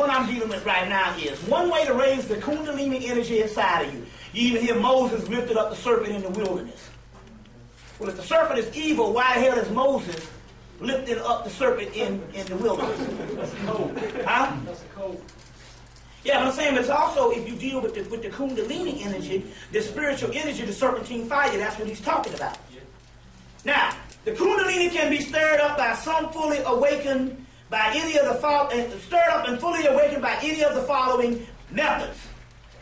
what I'm dealing with right now is one way to raise the kundalini energy inside of you. You even hear Moses lifted up the serpent in the wilderness. Well, if the serpent is evil, why the hell is Moses lifting up the serpent in, in the wilderness? That's cold. Huh? That's cold. Yeah, but I'm saying it's also if you deal with the, with the kundalini energy, the spiritual energy, the serpentine fire, that's what he's talking about. Now, the kundalini can be stirred up by some fully awakened by any of the fol- and stirred up and fully awakened by any of the following methods.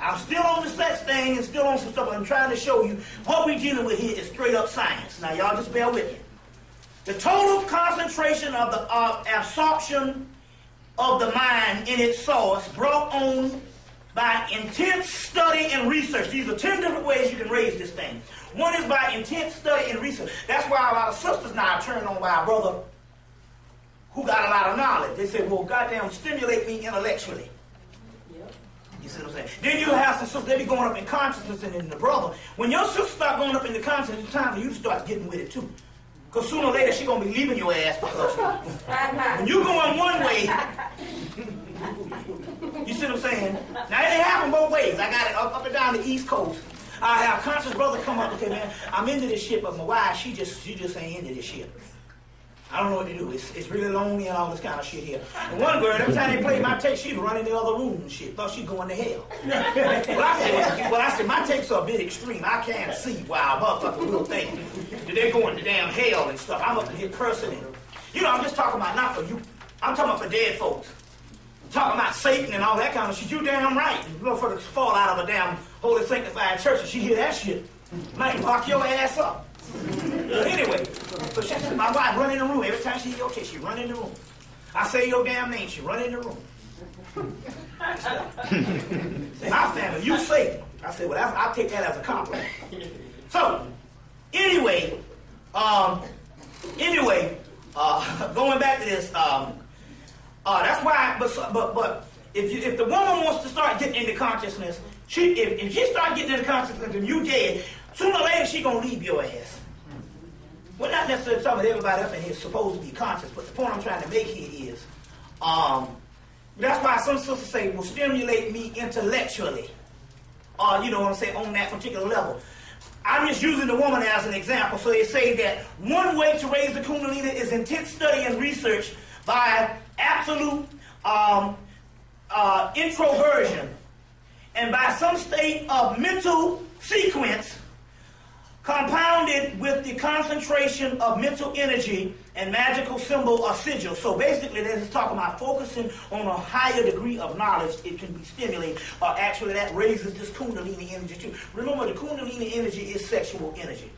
I'm still on the sex thing and still on some stuff. I'm trying to show you what we're dealing with here is straight up science. Now, y'all just bear with me. The total concentration of the uh, absorption of the mind in its source brought on by intense study and research. These are 10 different ways you can raise this thing. One is by intense study and research. That's why a lot of sisters now are on by a brother who got a lot of knowledge. They say, well, goddamn, stimulate me intellectually. You see what I'm saying? Then you have some sisters, they be going up in consciousness and in the brother. When your sister start going up in the consciousness, it's time for you to start getting with it too. Because sooner or later, she going to be leaving your ass because when you going one way, you see what I'm saying? Now, it happen both ways. I got it up, up and down the East Coast. I have conscious brother come up and say, man, I'm into this shit, but my wife, she just, she just ain't into this shit. I don't know what to do. It's, it's really lonely and all this kind of shit here. And one girl, every time they played my tape, she'd run in the other room and shit. Thought she'd going to hell. well, I said, well, I said, my tapes are a bit extreme. I can't see motherfucker will think that they're going to damn hell and stuff. I'm up to here cursing you know, I'm just talking about not for you. I'm talking about for dead folks. I'm talking about Satan and all that kind of shit. You damn right. You motherfuckers fall out of a damn holy sanctified church and she hear that shit. Might lock your ass up. But anyway, so she, my wife run in the room. Every time she hear okay, she run in the room. I say your damn name, she run in the room. say, my family, you Satan. I said, well, I'll take that as a compliment. So, anyway, um, anyway, uh, going back to this, um, uh, that's why, but, but, but if, you, if the woman wants to start getting into consciousness, she, if, if she start getting into consciousness and you dead, sooner or later she gonna leave your ass. Well, not necessarily talking about everybody up in here supposed to be conscious, but the point I'm trying to make here is, um, that's why some sisters say, will stimulate me intellectually. Or, you know what I'm saying, on that particular level. I'm just using the woman as an example. So they say that one way to raise the kundalini is intense study and research by absolute um, uh, introversion and by some state of mental sequence compounded with the concentration of mental energy and magical symbol or sigil. So basically, this is talking about focusing on a higher degree of knowledge. It can be stimulated, or actually, that raises this kundalini energy too. Remember, the kundalini energy is sexual energy.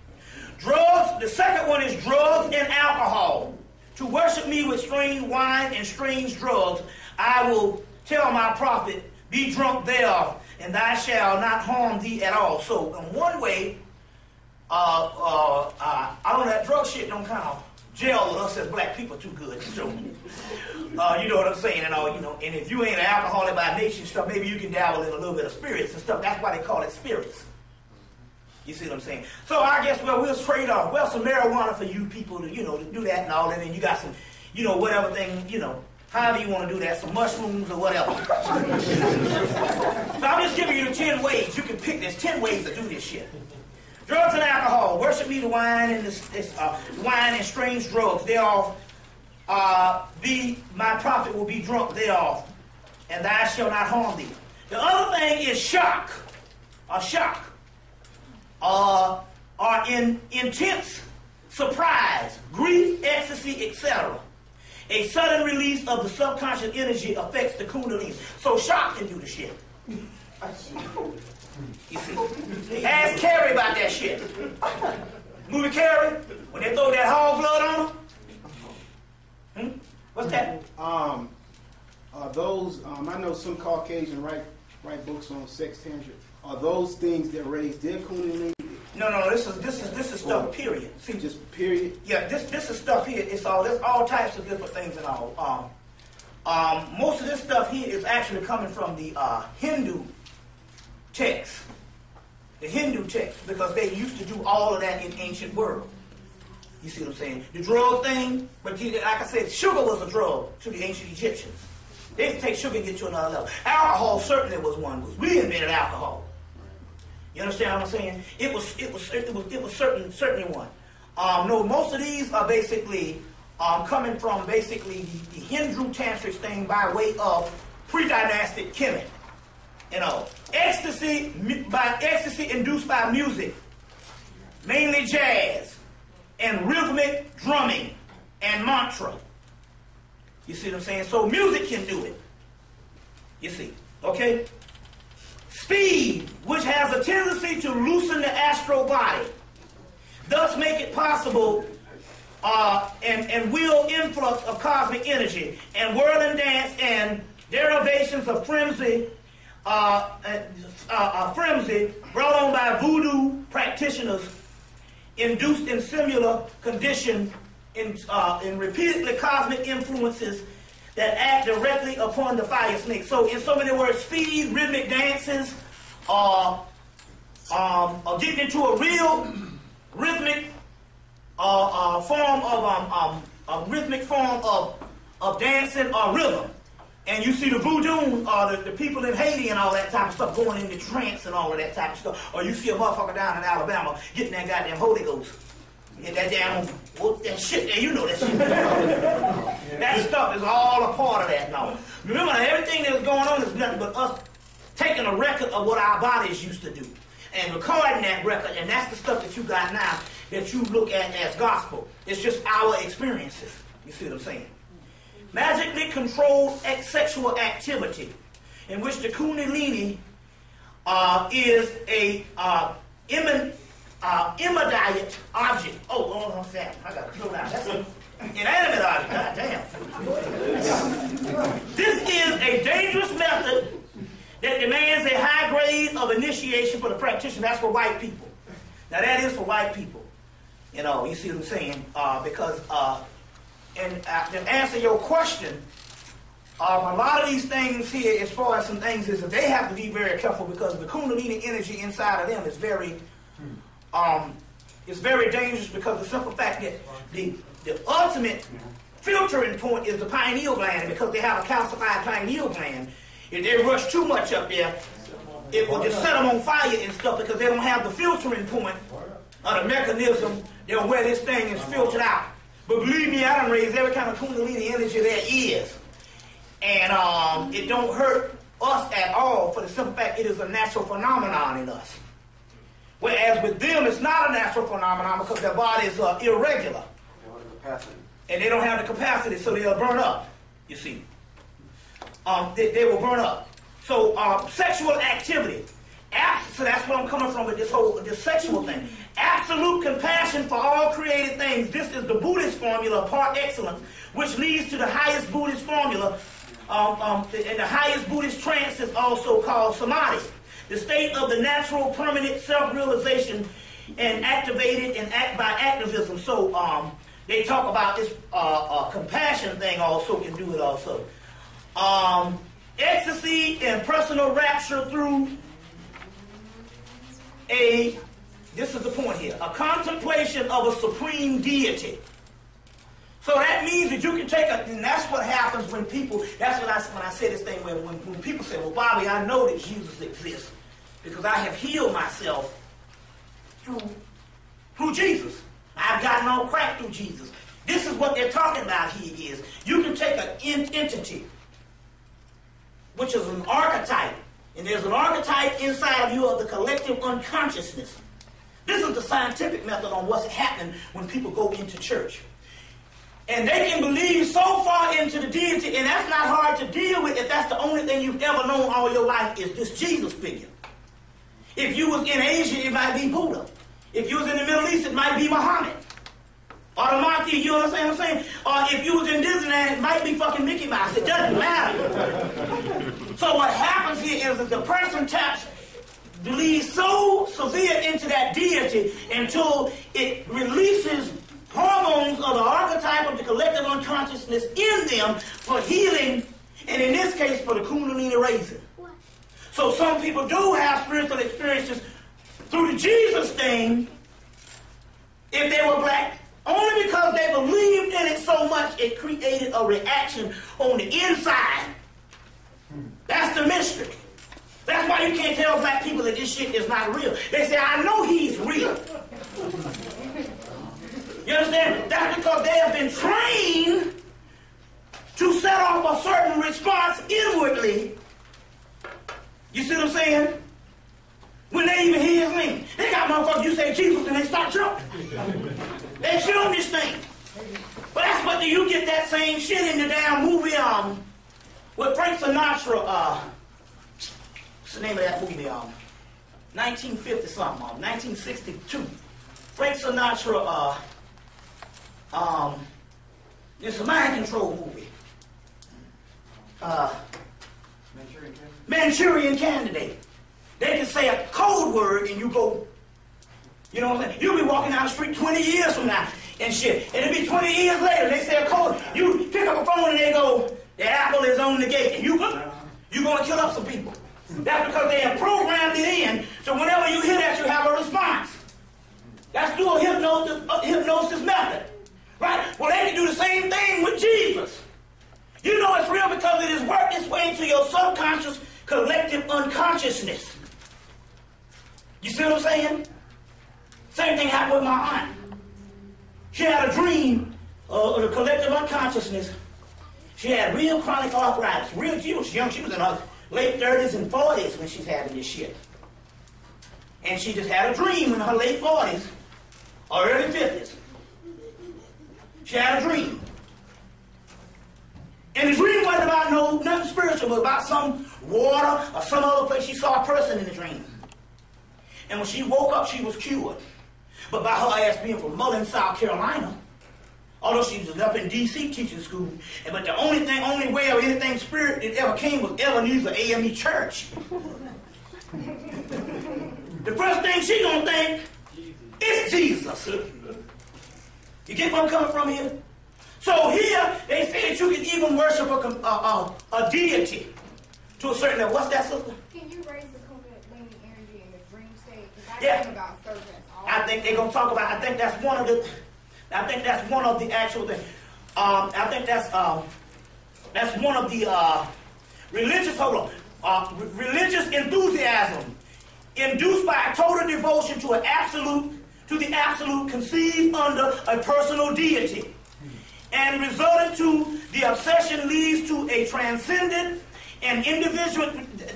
Drugs, the second one is drugs and alcohol. To worship me with strange wine and strange drugs, I will tell my prophet, Be drunk thereof, and thou shalt not harm thee at all. So, in one way, uh, uh, uh, I don't know, that drug shit don't kind of gel with us as black people too good. So, uh, you know what I'm saying and all, you know. And if you ain't an alcoholic by nature stuff, maybe you can dabble in a little bit of spirits and stuff. That's why they call it spirits. You see what I'm saying? So I guess, well, we'll trade off. Well, some marijuana for you people to, you know, to do that and all, that, and you got some, you know, whatever thing, you know, however you want to do that, some mushrooms or whatever. so I'm just giving you the 10 ways. You can pick, there's 10 ways to do this shit. Drugs and alcohol. Worship me the wine and this, uh, wine and strange drugs. Thereof, uh, be my prophet will be drunk thereof, and thou shalt not harm thee. The other thing is shock, a shock, uh, or in intense surprise, grief, ecstasy, etc. A sudden release of the subconscious energy affects the kundalini. So shock can do the shit. You see? Ask Carrie about that shit. Movie Carrie, when they throw that hog blood on her. Hmm? What's that? Um, are those, um, I know some Caucasian write, write books on sex tangent. Are those things that raise their kundalini? No, no, this is this is this is stuff. Period. See, Just period? yeah, this this is stuff here. It's all there's all types of different things and all. Um, um, most of this stuff here is actually coming from the uh, Hindu text, the Hindu text, because they used to do all of that in ancient world. You see what I'm saying? The drug thing, but like I said, sugar was a drug to the ancient Egyptians. They used to take sugar and get you another level. Alcohol certainly was one. Because we invented alcohol. You understand what I'm saying? It was it was it was it was certain certainly one. Um, no, most of these are basically um, coming from basically the, the Hindu tantric thing by way of pre-dynastic Kemet. You know, ecstasy by ecstasy induced by music, mainly jazz, and rhythmic drumming and mantra. You see what I'm saying? So music can do it. You see, okay? Speed, which has a tendency to loosen the astral body, thus make it possible uh, and, and will influx of cosmic energy and whirling dance and derivations of frenzy, uh, uh, uh, frenzy brought on by voodoo practitioners induced in similar condition in, uh, in repeatedly cosmic influences that act directly upon the fire snake. So, in so many words, speed, rhythmic dances, uh, um, are getting into a real rhythmic uh, uh, form of um, um, a rhythmic form of, of dancing or rhythm. And you see the voodoo, uh, the, the people in Haiti and all that type of stuff going into trance and all of that type of stuff. Or you see a motherfucker down in Alabama getting that goddamn Holy Ghost. And that damn, whoop, that shit there, you know that shit. that stuff is all a part of that now. Remember, everything that's going on is nothing but us taking a record of what our bodies used to do and recording that record, and that's the stuff that you got now that you look at as gospel. It's just our experiences. You see what I'm saying? Magically controlled sexual activity, in which the Kundalini uh, is a uh, uh, object. Oh, oh, I'm sad. I got to slow down. That's an inanimate object. God damn. this is a dangerous method that demands a high grade of initiation for the practitioner. That's for white people. Now that is for white people. You know, you see what I'm saying? Uh, because, uh, and uh, to answer your question, um, a lot of these things here, as far as some things, is that they have to be very careful because the Kundalini energy inside of them is very, um, it's very dangerous because the simple fact that the the ultimate filtering point is the pineal gland because they have a calcified pineal gland. If they rush too much up there, it will just set them on fire and stuff because they don't have the filtering point or the mechanism where this thing is filtered out. But believe me, I done raised every kind of kundalini energy there is. And um, it don't hurt us at all for the simple fact it is a natural phenomenon in us. Whereas with them, it's not a natural phenomenon because their bodies are irregular. And they don't have the capacity, so they'll burn up, you see um, they, they, will burn up. So uh, sexual activity. So that's where I'm coming from with this whole this sexual thing. Absolute compassion for all created things. This is the Buddhist formula par excellence, which leads to the highest Buddhist formula. Um, um, and the highest Buddhist trance is also called samadhi. The state of the natural, permanent self-realization and activated and act by activism. So um, they talk about this uh, uh, compassion thing also can do it also um, ecstasy and personal rapture through a, this is the point here, a contemplation of a supreme deity. So that means that you can take a, and that's what happens when people, that's what I, when I say this thing, when, when, when people say, well, Bobby, I know that Jesus exists because I have healed myself through, through Jesus. I've gotten on crack through Jesus. This is what they're talking about here is, you can take an entity, which is an archetype. And there's an archetype inside of you of the collective unconsciousness. This is the scientific method on what's happening when people go into church. And they can believe so far into the deity, and that's not hard to deal with if that's the only thing you've ever known all your life is this Jesus figure. If you was in Asia, it might be Buddha. If you was in the Middle East, it might be Muhammad. Or the you understand what I'm saying? Or uh, if you was in Disneyland, it might be fucking Mickey Mouse. It doesn't matter. so what happens here is that the person taps believes so severe into that deity until it releases hormones of the archetype of the collective unconsciousness in them for healing, and in this case, for the Kundalini raising. So some people do have spiritual experiences through the Jesus thing if they were black only because they believed in it so much, it created a reaction on the inside That's the mystery. That's why you can't tell black people that this shit is not real. They say, I know he's real. You understand? That's because they have been trained to set off a certain response inwardly. You see what I'm saying? When they even hear his name. They got motherfuckers, you say Jesus, and they start jumping. They shit on this thing. But that's what you get that same shit in the damn movie um with Frank Sinatra, uh what's the name of that movie? Um 1950 something, um, 1962. Frank Sinatra, uh um it's a mind control movie. Uh Manchurian Candidate. Manchurian candidate. They can say a code word and you go, you know what I'm saying? You'll be walking down the street 20 years from now and shit. And it'll be 20 years later. They say a code. You pick up a phone and they go, the apple is on the gate. And you uh, go, you're going to kill up some people. That's because they have programmed it in. So whenever you hear that, you have a response. That's through a hypnosis, a hypnosis method. Right? Well, they can do the same thing with Jesus. You know it's real because it has worked its way into your subconscious collective unconsciousness. You see what I'm saying? Same thing happened with my aunt. She had a dream of the collective unconsciousness. She had real chronic arthritis. Real, she was young. She was in her late 30s and 40s when she's having this shit. And she just had a dream in her late 40s or early 50s. She had a dream. And the dream wasn't about no nothing spiritual, but about some water or some other place. She saw a person in the dream. And when she woke up, she was cured. But by her ass being from Mullins, South Carolina, although she was up in D.C. teaching school, and but the only thing, only way of anything spirit that ever came was Ebenezer AME Church. the first thing she gonna think is Jesus. You get where I'm coming from here? So here they say that you can even worship a, a, a, a deity to a certain level. What's that, sister? Can you raise the Kundalini energy in the dream state? Because I Yeah. about. I think they're gonna talk about. I think that's one of the. I think that's one of the actual things. Um, I think that's um, that's one of the uh, religious. Hold on. Uh, re- religious enthusiasm induced by a total devotion to an absolute, to the absolute conceived under a personal deity, and resulting to the obsession leads to a transcendent and individual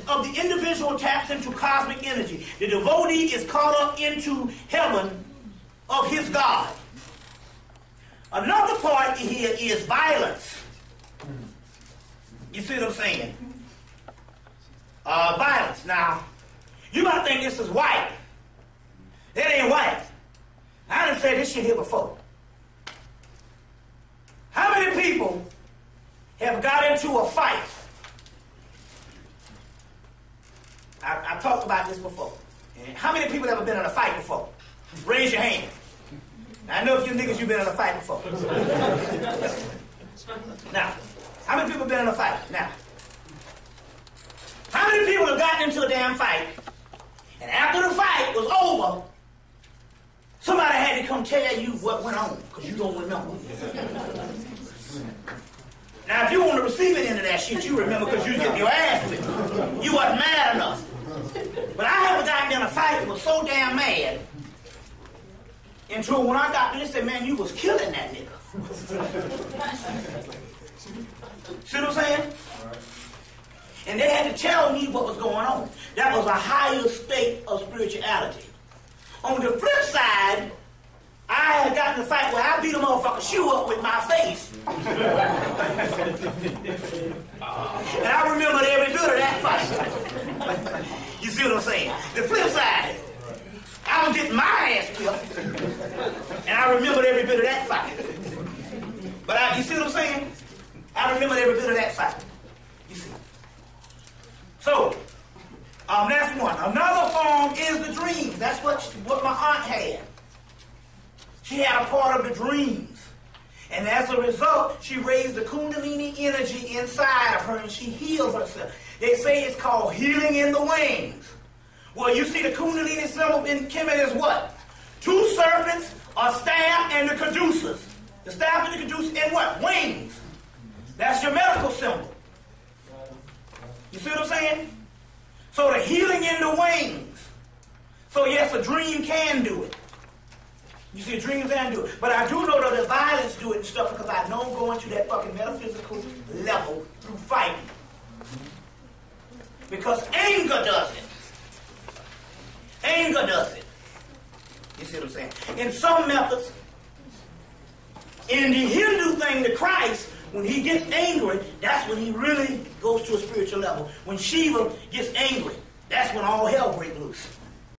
of the individual taps into cosmic energy. The devotee is caught up into heaven of his God. Another part here is violence. You see what I'm saying? Uh, violence. Now, you might think this is white. It ain't white. I done said this shit here before. How many people have got into a fight? I, I talked about this before. And how many people ever been in a fight before? Raise your hand. Now, I know if you niggas you've been in a fight before. now, how many people been in a fight? Now, how many people have gotten into a damn fight, and after the fight was over, somebody had to come tell you what went on, because you don't remember. Now, if you want to receive it into that shit, you remember because you get your ass whipped. You wasn't mad enough. But I haven't gotten in a fight that was so damn mad until when I got there, they said, man, you was killing that nigga. See what I'm saying? And they had to tell me what was going on. That was a higher state of spirituality. On the flip side, I had gotten a fight where I beat a motherfucker shoe up with my face. and I remembered every bit of that fight. You see what I'm saying? The flip side, I was getting my ass whipped. And I remembered every bit of that fight. But I, you see what I'm saying? I remembered every bit of that fight. You see? So, um, that's one. Another form is the dreams. That's what, what my aunt had. She had a part of the dreams. And as a result, she raised the Kundalini energy inside of her and she healed herself. They say it's called healing in the wings. Well, you see the Kundalini symbol in Kemet is what? Two serpents, a staff, and the caduceus. The staff and the caduceus and what? Wings. That's your medical symbol. You see what I'm saying? So the healing in the wings. So yes, a dream can do it. You see, dreams can do it. But I do know that the violence do it and stuff because I know I'm going to that fucking metaphysical level through fighting. Because anger does it. Anger does it. You see what I'm saying? In some methods, in the Hindu thing, the Christ, when he gets angry, that's when he really goes to a spiritual level. When Shiva gets angry, that's when all hell breaks loose.